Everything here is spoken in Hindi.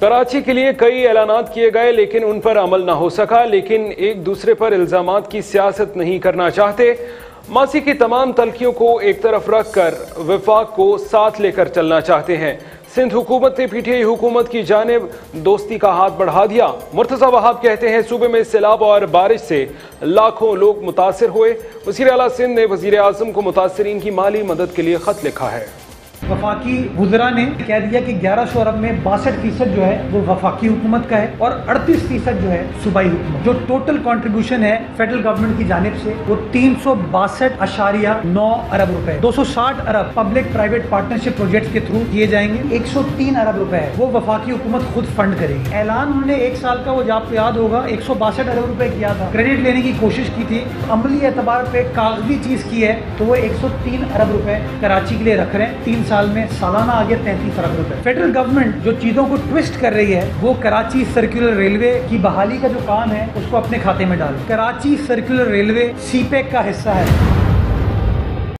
कराची के लिए कई ऐलानात किए गए, लेकिन उन पर अमल ना हो सका। लेकिन एक दूसरे पर इल्ज़ाम की सियासत नहीं करना चाहते। मासी की तमाम तलखियों को एक तरफ़ रखकर विफाक को साथ लेकर चलना चाहते हैं। सिंध हुकूमत ने पीटीआई हुकूमत की जानब दोस्ती का हाथ बढ़ा दिया। मुर्तजा वहाब कहते हैं, सूबे में सैलाब और बारिश से लाखों लोग मुतासर हुए। वज़ीर अला सिंध ने वज़ीर अजम को मुतासरीन की माली मदद के लिए खत लिखा है। वफाकी वजरा ने कह दिया कि ग्यारह सौ अरब में बासठ फ़ीसद जो है वो वफाकी हुकूमत का है और अड़तीस फ़ीसद जो है सूबाई हुकूमत। जो टोटल कंट्रीब्यूशन है फेडरल गवर्नमेंट की जानब से, वो तीन सौ बासठ अशारिया नौ अरब रुपए। दो सौ साठ अरब पब्लिक प्राइवेट पार्टनरशिप प्रोजेक्ट के थ्रू किए जाएँगे। एक सौ तीन अरब रुपए वो वफाकी हुकूमत खुद फंड करेगी। ऐलान उन्होंने एक साल का, वो आपको याद होगा, एक सौ बासठ अरब रुपए किया था। क्रेडिट लेने की कोशिश की थी, अमली एतबार पे कागज़ी चीज़ की है तो वो एक सौ तीन अरब रुपए कराची के लिए रख रहे हैं। तीन साल में सालाना आगे गया तैंतीस अरब रुपए। फेडरल गवर्नमेंट जो चीज़ों को ट्विस्ट कर रही है, वो कराची सर्कुलर रेलवे की बहाली का जो काम है, उसको अपने खाते में डाल। कराची सर्कुलर रेलवे सीपेक का हिस्सा है।